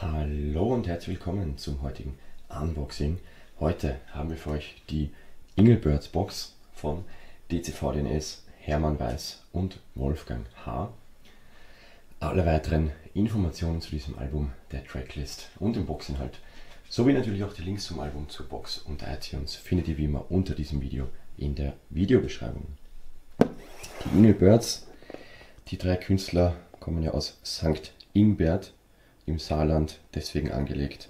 Hallo und herzlich willkommen zum heutigen Unboxing. Heute haben wir für euch die Ingelbirds Box von DCVDNS, Hermann Weiß und Wolfgang H. Alle weiteren Informationen zu diesem Album, der Tracklist und dem Boxinhalt sowie natürlich auch die Links zum Album, zur Box und iTunes findet ihr wie immer unter diesem Video in der Videobeschreibung. Die Ingelbirds, die drei Künstler kommen ja aus St. Ingbert im Saarland, deswegen angelegt.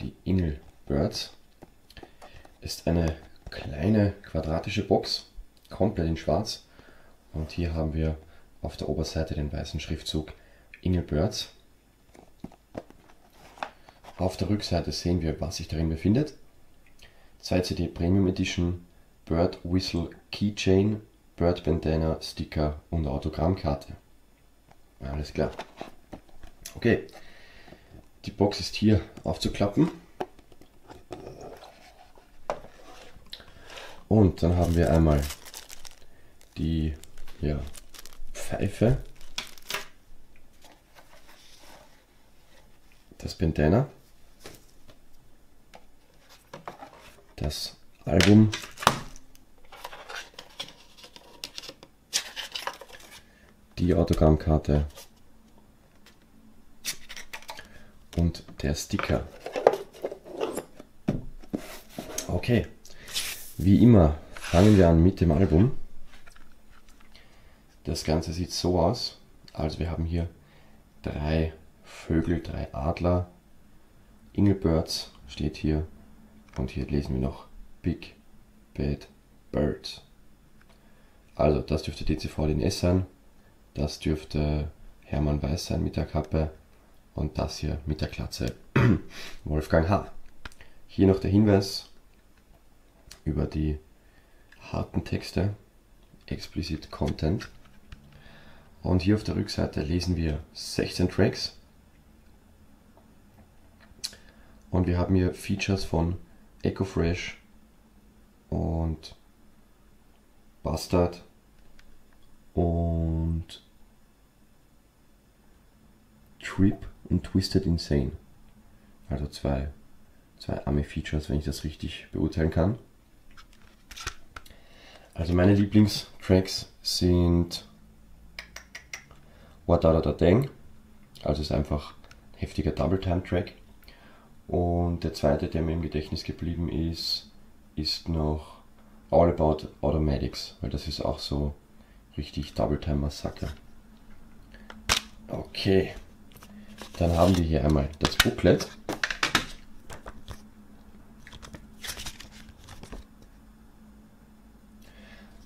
Die Ingelbirds ist eine kleine quadratische Box, komplett in schwarz. Und hier haben wir auf der Oberseite den weißen Schriftzug Ingelbirds. Auf der Rückseite sehen wir, was sich darin befindet. 2 CD Premium Edition, Bird Whistle Keychain, Bird Bandana, Sticker und Autogrammkarte. Alles klar. Okay, die Box ist hier aufzuklappen. Und dann haben wir einmal die ja, Pfeife, das Bandana, das Album, die Autogrammkarte und der Sticker. Okay, wie immer fangen wir an mit dem Album. Das Ganze sieht so aus. Also wir haben hier drei Vögel, drei Adler. Ingelbirds steht hier. Und hier lesen wir noch Big Bad Birds. Also das dürfte DCV DNS sein. Das dürfte Hermann Weiß sein mit der Kappe. Und das hier mit der Klatze Wolfgang H. Hier noch der Hinweis über die harten Texte, Explicit Content. Und hier auf der Rückseite lesen wir 16 Tracks. Und wir haben hier Features von Echo Fresh und Bastard und Trip und Twisted Insane. Also zwei, zwei Ami-Features, wenn ich das richtig beurteilen kann. Also meine Lieblingstracks sind What Da Da Dang, also ist einfach ein heftiger Double-Time-Track. Und der zweite, der mir im Gedächtnis geblieben ist, ist noch All About Automatics, weil das ist auch so richtig Double-Time-Massaker. Okay. Dann haben wir hier einmal das Booklet.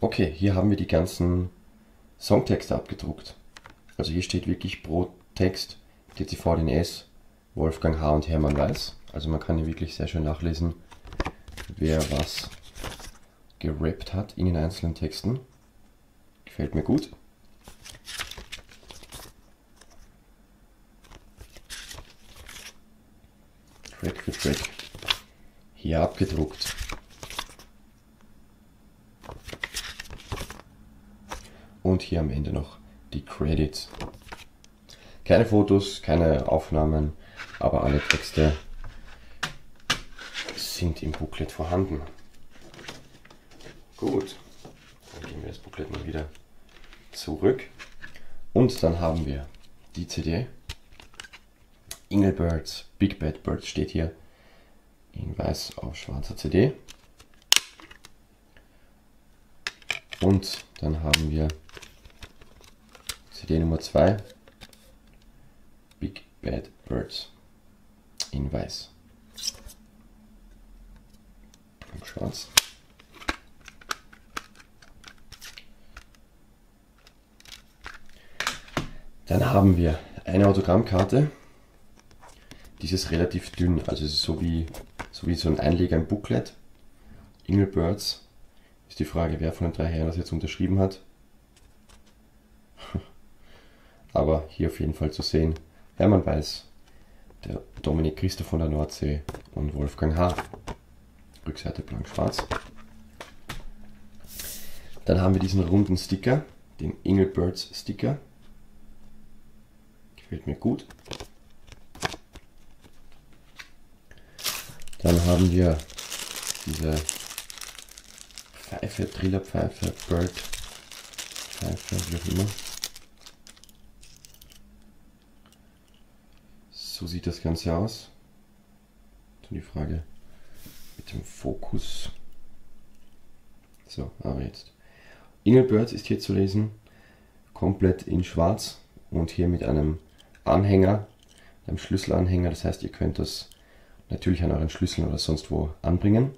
Okay, hier haben wir die ganzen Songtexte abgedruckt. Also hier steht wirklich pro Text DCVDNS, Wolfgang H. und Hermann Weiß. Also man kann hier wirklich sehr schön nachlesen, wer was gerappt hat in den einzelnen Texten. Gefällt mir gut. Track für Track hier abgedruckt. Und hier am Ende noch die Credits. Keine Fotos, keine Aufnahmen, aber alle Texte sind im Booklet vorhanden. Gut, dann gehen wir das Booklet mal wieder zurück. Und dann haben wir die CD Ingelbirds Big Bad Birds steht hier in weiß auf schwarzer CD. Und dann haben wir CD Nummer 2 Big Bad Birds in weiß. Und schwarz. Dann haben wir eine Autogrammkarte dieses relativ dünn, also es ist so wie, so wie so ein Einleger im Booklet. Ingelbirds ist die Frage, wer von den drei Herren das jetzt unterschrieben hat. Aber hier auf jeden Fall zu sehen, Hermann Weiß, der Dominik Christoph von der Nordsee und Wolfgang H. Rückseite blank-schwarz. Dann haben wir diesen runden Sticker, den Ingelbirds Sticker. Gefällt mir gut. Dann haben wir diese Pfeife, Trillerpfeife, Bird, Pfeife, wie auch immer. So sieht das Ganze aus. So die Frage mit dem Fokus. So, aber jetzt. Engelbirds ist hier zu lesen, komplett in schwarz und hier mit einem Anhänger, einem Schlüsselanhänger. Das heißt, ihr könnt das natürlich an euren Schlüsseln oder sonst wo anbringen.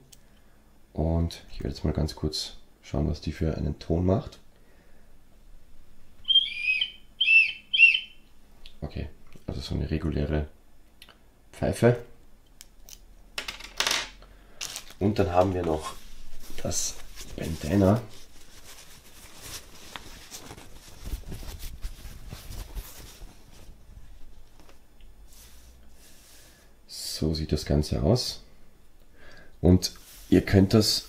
Und ich werde jetzt mal ganz kurz schauen, was die für einen Ton macht. Okay, also so eine reguläre Pfeife. Und dann haben wir noch das Bandana. So sieht das Ganze aus. Und ihr könnt das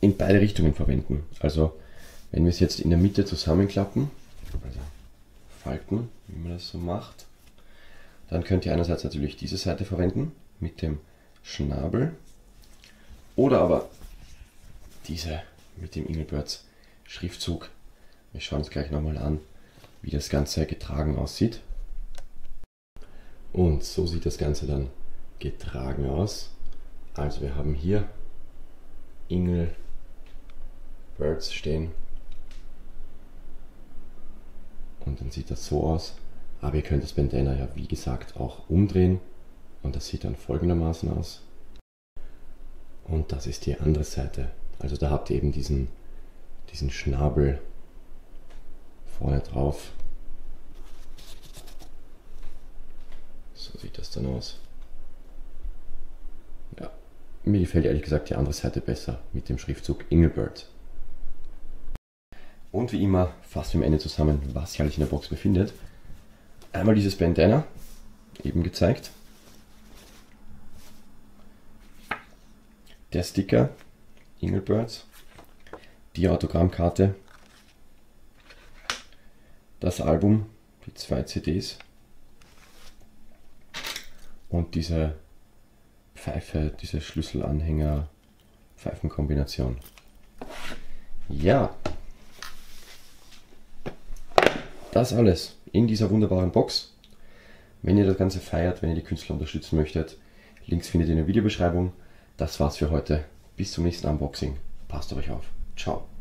in beide Richtungen verwenden. Also wenn wir es jetzt in der Mitte zusammenklappen, also falten, wie man das so macht, dann könnt ihr einerseits natürlich diese Seite verwenden mit dem Schnabel oder aber diese mit dem Engelbirds Schriftzug. Wir schauen uns gleich nochmal an, wie das Ganze getragen aussieht. Und so sieht das Ganze dann getragen aus. Also wir haben hier Ingel Birds stehen. Und dann sieht das so aus. Aber ihr könnt das Bandana ja wie gesagt auch umdrehen. Und das sieht dann folgendermaßen aus. Und das ist die andere Seite. Also da habt ihr eben diesen, diesen Schnabel vorne drauf. So sieht das dann aus. Mir gefällt ehrlich gesagt die andere Seite besser mit dem Schriftzug Engelbert. Und wie immer fassen wir am Ende zusammen, was sich eigentlich in der Box befindet. Einmal dieses Bandana, eben gezeigt. Der Sticker, Engelbirds, die Autogrammkarte, das Album, die zwei CDs und diese Pfeife, diese Schlüsselanhänger Pfeifenkombination. Ja, das alles in dieser wunderbaren Box. Wenn ihr das Ganze feiert, wenn ihr die Künstler unterstützen möchtet, Links findet ihr in der Videobeschreibung. Das war's für heute. Bis zum nächsten Unboxing. Passt auf euch auf. Ciao.